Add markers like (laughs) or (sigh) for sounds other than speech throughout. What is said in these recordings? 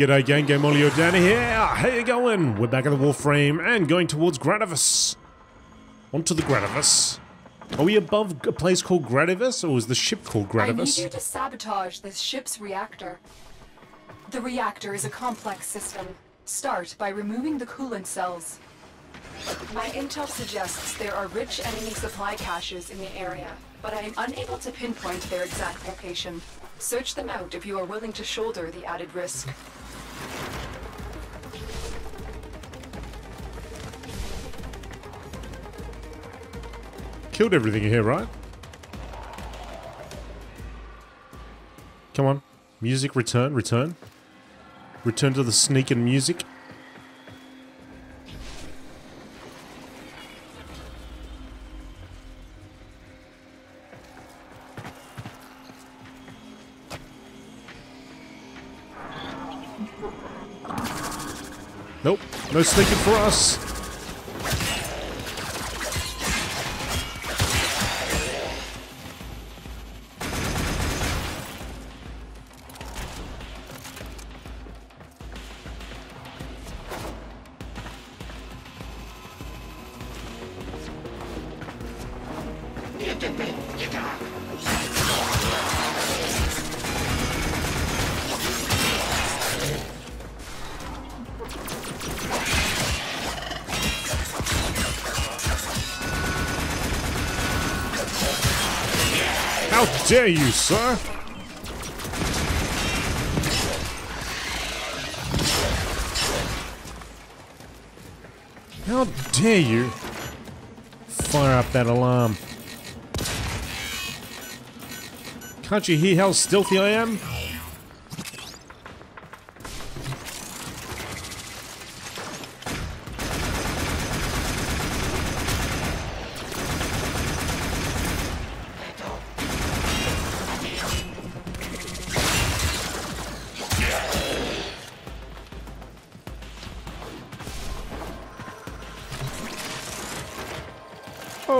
G'day gang, Game Olio Danny here. How you going? We're back at the Warframe and going towards Gradivus. Onto the Gradivus. Are we above a place called Gradivus, or is the ship called I need you to sabotage this ship's reactor. The reactor is a complex system. Start by removing the coolant cells. My intel suggests there are rich enemy supply caches in the area, but I am unable to pinpoint their exact location. Search them out if you are willing to shoulder the added risk. Killed everything here, right? Come on. Music, return, return. Return to the sneak and music. Nope, no sneaking for us. Dare you, sir? How dare you fire up that alarm? Can't you hear how stealthy I am?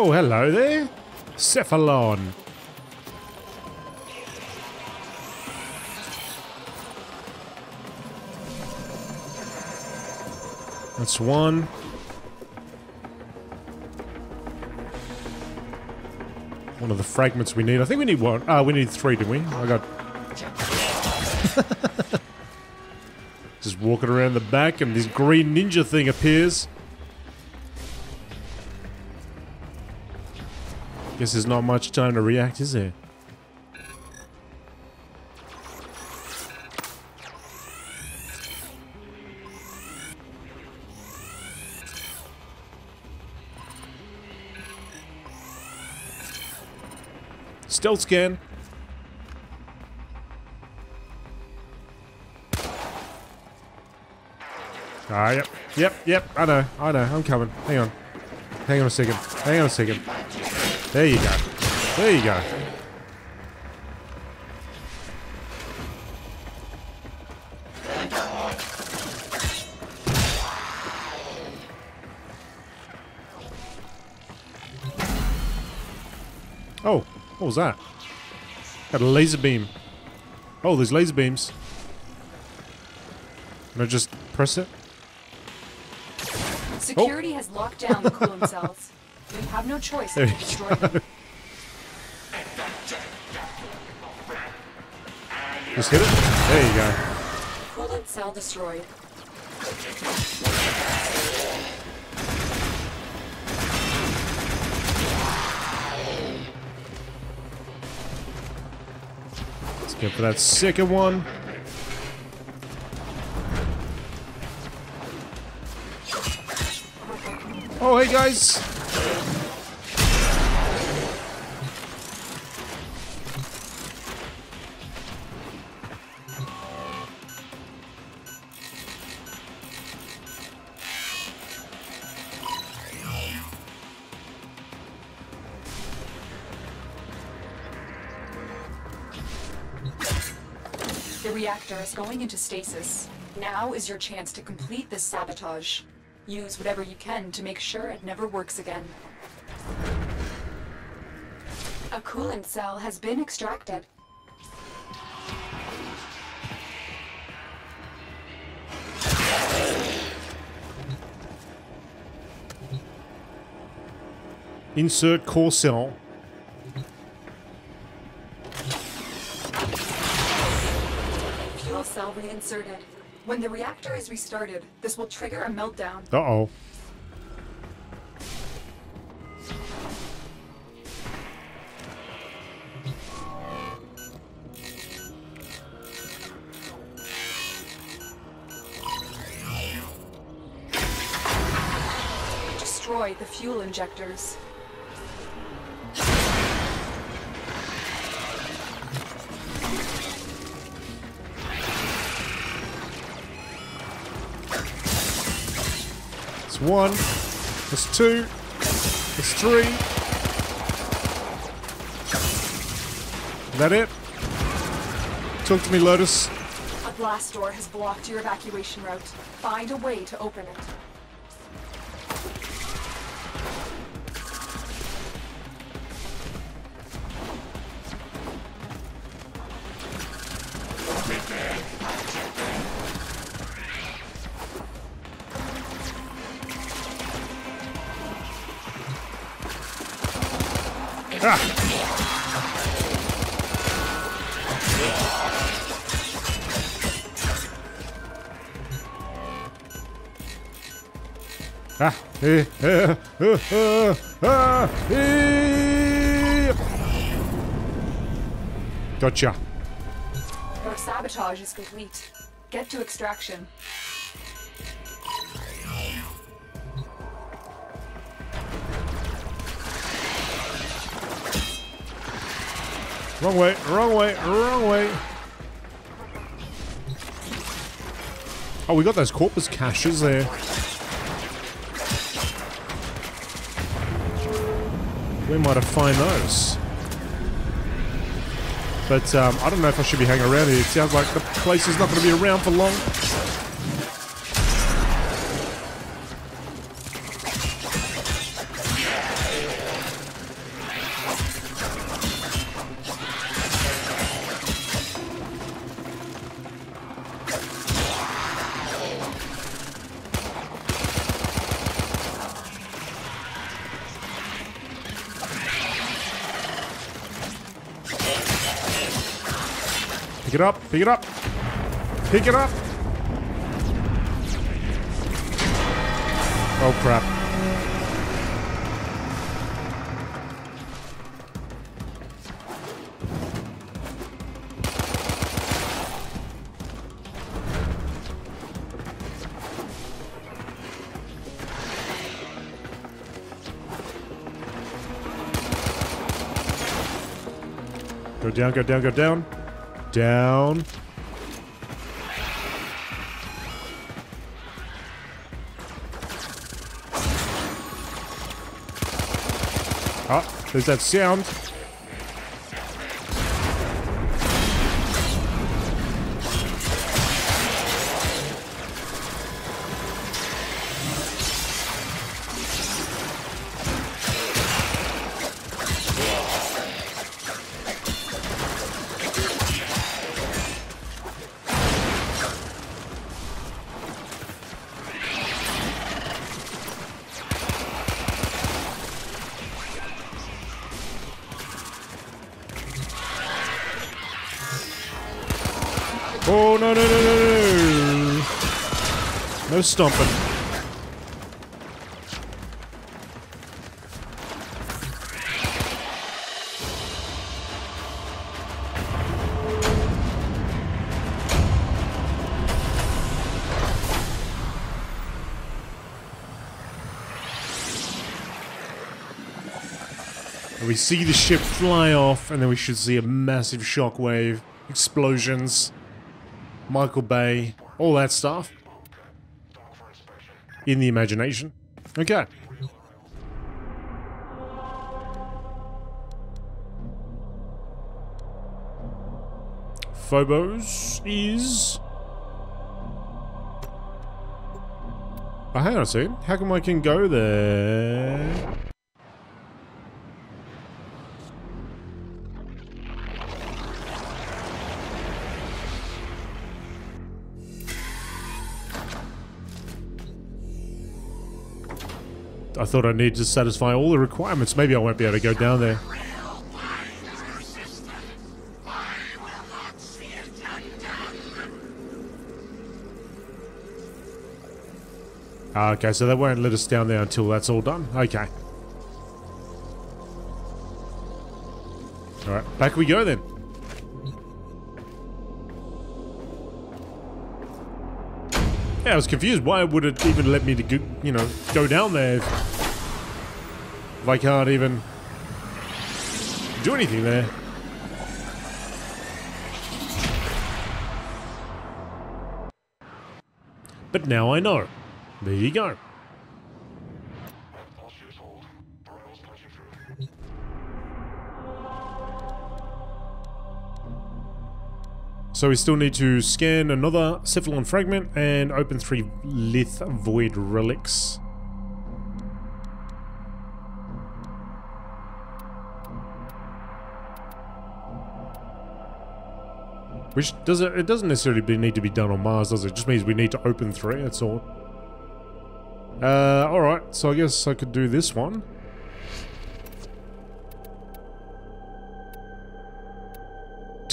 Oh, hello there. Cephalon. That's one. One of the fragments we need. I think we need one. Ah, we need three, didn't we? I got. (laughs) Just walking around the back, and this green ninja thing appears. Guess there's not much time to react, is there? Stealth scan. Ah, yep, yep, yep. I know, I know. I'm coming. Hang on. Hang on a second. Hang on a second. There you go. There you go. Oh, what was that? Got a laser beam. Oh, there's laser beams. Can I just press it? Security oh. has locked down the coolant (laughs) cells. Have no choice There you to destroy them. Just hit it? There you go. Coolant cell destroyed. Let's go for that second one. Oh, hey guys! The reactor is going into stasis. Now is your chance to complete this sabotage. Use whatever you can to make sure it never works again. A coolant cell has been extracted. Insert core cell cell reinserted. When the reactor is restarted, this will trigger a meltdown. Uh-oh. Destroy the fuel injectors. One. That's two. That's three. Is that it? Talk to me, Lotus. A blast door has blocked your evacuation route. Find a way to open it. Gotcha. Your sabotage is complete. Get to extraction. Wrong way, wrong way, wrong way. Oh, we got those corpus caches there. We might have find those. But um, I don't know if I should be hanging around here. It sounds like the place is not going to be around for long. It up, pick it up, pick it up. Oh crap. Go down, go down, go down. Down. Ah, there's that sound. Stomping. We see the ship fly off, and then we should see a massive shockwave, explosions. Michael Bay, all that stuff. In the imagination. Okay. Phobos is... Oh, hang on a second. How come I can go there? I thought I needed to satisfy all the requirements. Maybe I won't be able to go down there. Ah, okay, so they won't let us down there until that's all done. Okay. Alright, back we go then. Yeah, I was confused. Why would it even let me to, go, you know, go down there if, if I can't even do anything there? But now I know. There you go. So we still need to scan another Cephalon fragment and open three Lith Void relics. Which does it, doesn't necessarily need to be done on Mars, does it? It just means we need to open three, that's all. Uh, alright, so I guess I could do this one.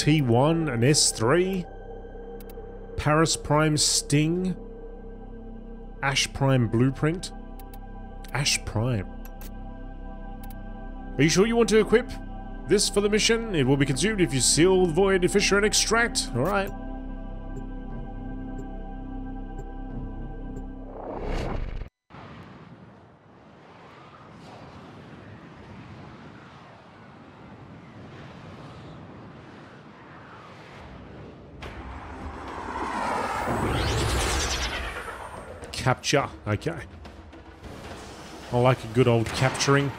T1 and S3. Paris Prime String. Ash Prime Blueprint. Ash Prime. Are you sure you want to equip this for the mission? It will be consumed if you seal the void, fissure, and extract. Alright. Capture. Okay. I like a good old capturing.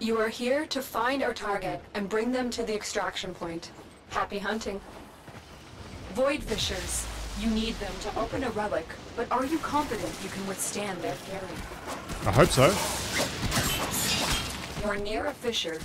You are here to find our target and bring them to the extraction point. Happy hunting. Void Fissures. You need them to open a relic, but are you confident you can withstand their fury? I hope so. You're near a fissure.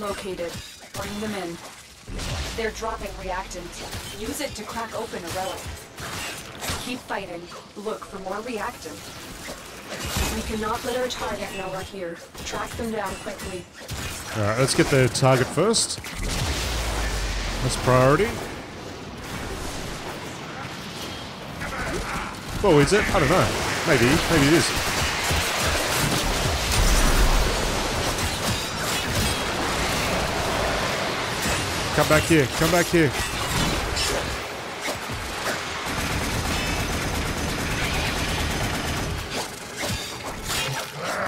Located. Bring them in. They're dropping reactant. Use it to crack open a relic. Keep fighting. Look for more reactant. We cannot let our target know we're here. Track them down quickly. Alright, let's get the target first. That's priority. Well, is it? I don't know. Maybe. Maybe it is. Come back here. Come back here.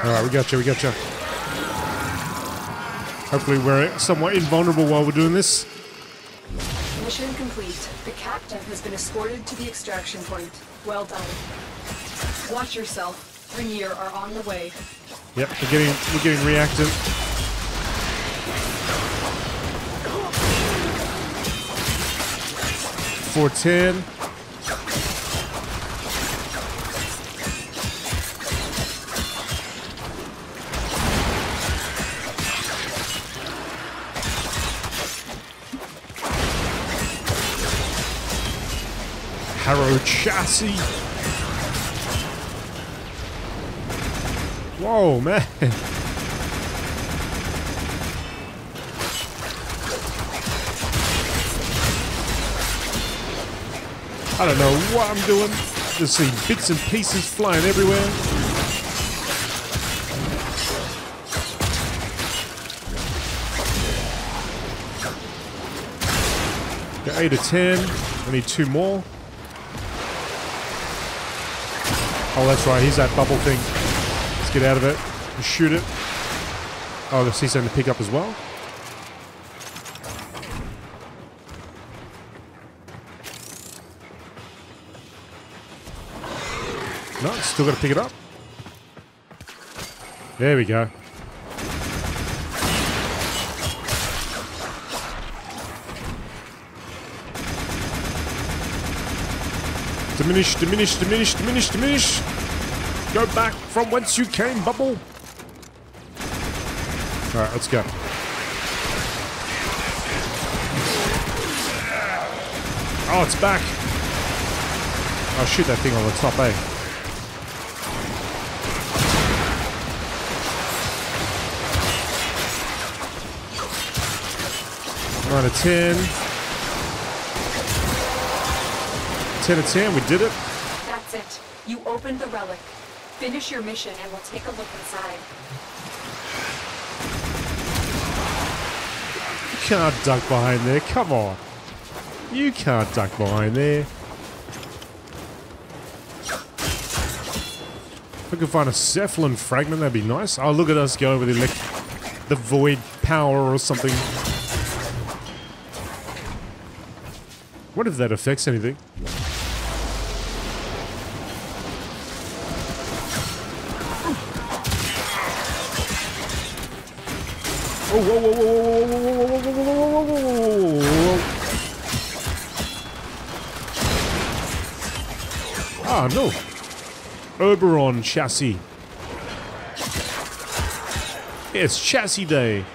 All right, we got you. We got you. Hopefully, we're somewhat invulnerable while we're doing this. Mission complete. The captain has been escorted to the extraction point. Well done. Watch yourself. Rainier are on the way. Yep, we're getting we're getting reactive. 410. Harrow chassis. Whoa, man. I don't know what I'm doing. Just see bits and pieces flying everywhere. Got 8 of 10. I need two more. Oh, that's right. He's that bubble thing. Let's get out of it and shoot it. Oh, I see something to pick up as well. Still got to pick it up. There we go. Diminish, diminish, diminish, diminish, diminish. Go back from whence you came, Bubble. Alright, let's go. Oh, it's back. I'll shoot that thing on the top, eh? Nine to ten. Ten to ten, we did it. That's it. You opened the relic. Finish your mission and we'll take a look inside. You can't duck behind there, come on. You can't duck behind there. If I could find a Cephalon fragment, that'd be nice. Oh, look at us go with the, the void power or something. What if that affects anything? Oh, whoa, whoa, whoa, whoa, whoa, whoa, whoa, whoa, whoa, whoa, whoa, whoa. Ah, no. Oberon chassis. It's chassis day.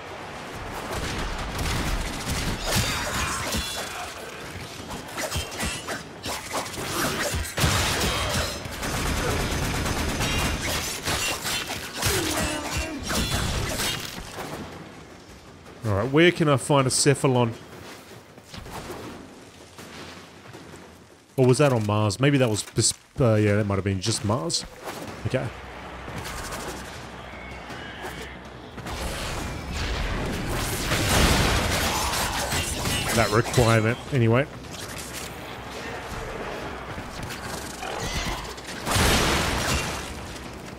Alright, where can I find a Cephalon? Or was that on Mars? Maybe that was... Uh, yeah, that might have been just Mars. Okay. That requirement, anyway.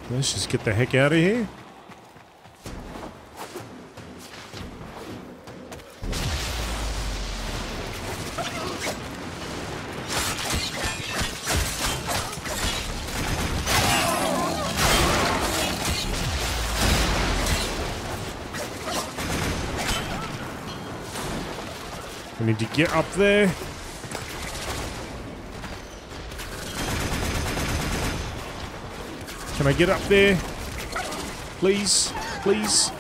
Let's just get the heck out of here. Get up there. Can I get up there? Please? Please?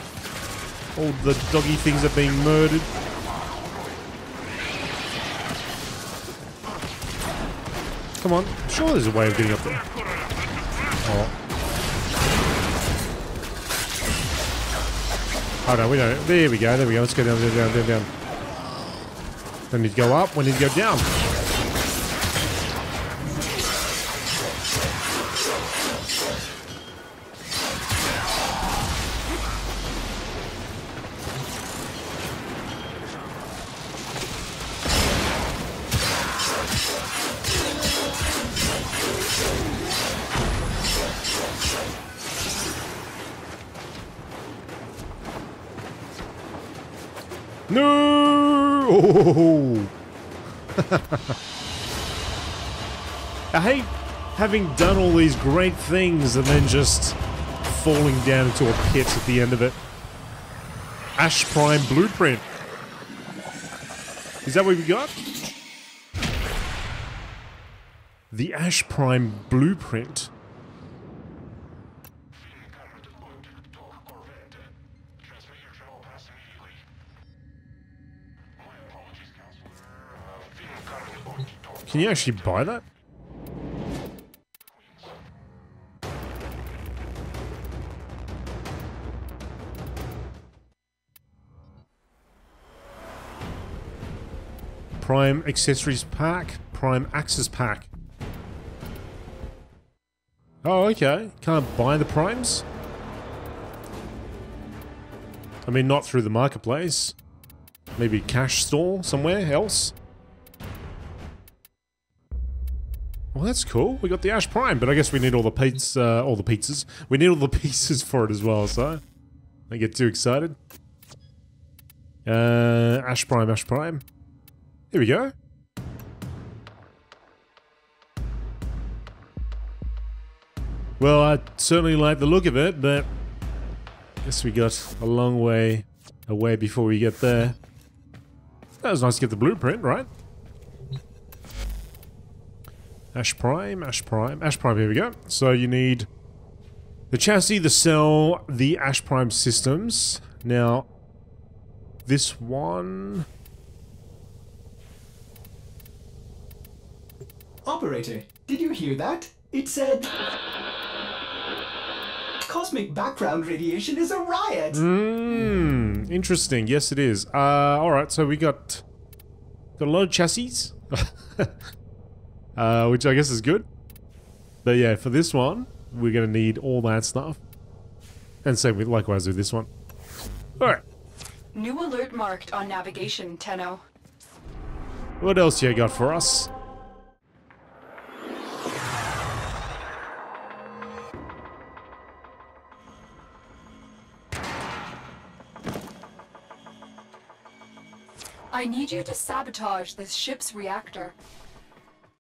All the doggy things are being murdered. Come on. I'm sure there's a way of getting up there. Oh. oh Hold on, we don't. There we go, there we go. Let's go down, down, down, down, down. When he'd go up, when he'd go down. No! I hate having done all these great things and then just falling down into a pit at the end of it. Ash Prime Blueprint. Is that what we got? The Ash Prime Blueprint. Can you actually buy that? Prime Accessories Pack, Prime Access Pack. Oh, okay. Can't buy the primes? I mean, not through the marketplace. Maybe cash store somewhere else? That's cool. We got the Ash Prime, but I guess we need all the pizzas, uh, all the pizzas. We need all the (laughs) pieces for it as well, so don't get too excited. Uh, Ash Prime, Ash Prime. Here we go. Well, I certainly like the look of it, but I guess we got a long way away before we get there. That was nice to get the blueprint, right? Ash Prime, Ash Prime, Ash Prime, here we go. So you need the chassis, the cell, the Ash Prime systems. Now, this one... Operator, did you hear that? It said... Cosmic background radiation is a riot! Mmm, interesting. Yes, it is. Uh, alright, so we got... Got a lot of chassis. (laughs) uh, which I guess is good. But yeah, for this one, we're gonna need all that stuff. And same with likewise with this one. Alright, New alert marked on navigation, Tenno. what else you got for us? I need you to sabotage this ship's reactor.